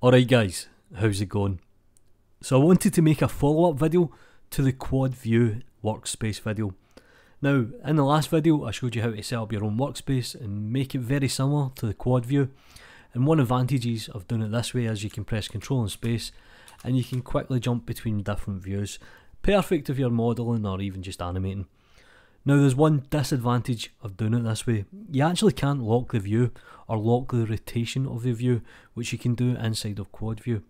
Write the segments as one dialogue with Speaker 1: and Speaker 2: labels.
Speaker 1: Alright guys, how's it going? So I wanted to make a follow-up video to the quad view workspace video. Now, in the last video I showed you how to set up your own workspace and make it very similar to the quad view. And one advantages of doing it this way is you can press control and space and you can quickly jump between different views. Perfect if you're modelling or even just animating. Now there's one disadvantage of doing it this way. You actually can't lock the view or lock the rotation of the view, which you can do inside of quad view.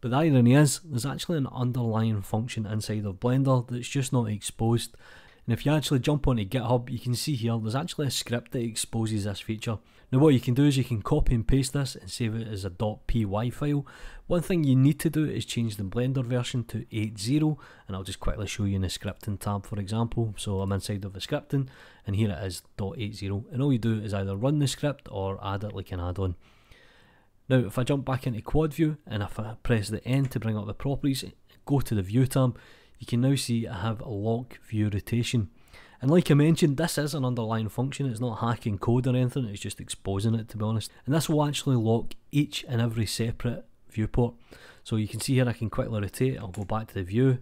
Speaker 1: But the irony is, there's actually an underlying function inside of Blender that's just not exposed. And if you actually jump onto GitHub, you can see here there's actually a script that exposes this feature. Now what you can do is you can copy and paste this and save it as a .py file. One thing you need to do is change the Blender version to 8.0 and I'll just quickly show you in the scripting tab for example. So I'm inside of the scripting and here it is .80 and all you do is either run the script or add it like an add-on. Now if I jump back into quad view and if I press the N to bring up the properties, go to the view tab, you can now see I have a lock view rotation. And like I mentioned, this is an underlying function, it's not hacking code or anything, it's just exposing it to be honest. And this will actually lock each and every separate viewport. So you can see here I can quickly rotate, I'll go back to the view,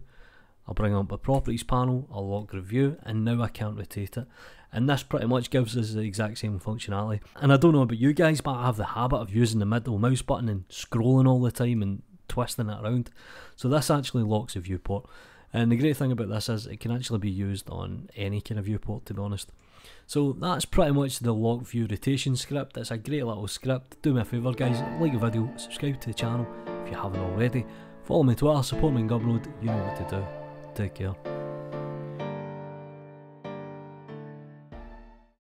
Speaker 1: I'll bring up the properties panel, I'll lock the view, and now I can't rotate it. And this pretty much gives us the exact same functionality. And I don't know about you guys, but I have the habit of using the middle mouse button and scrolling all the time and twisting it around. So this actually locks the viewport. And the great thing about this is it can actually be used on any kind of viewport to be honest. So that's pretty much the lock view rotation script. It's a great little script. Do me a favour guys, like the video, subscribe to the channel if you haven't already. Follow me on Twitter, support me on Gumroad, you know what to do. Take care.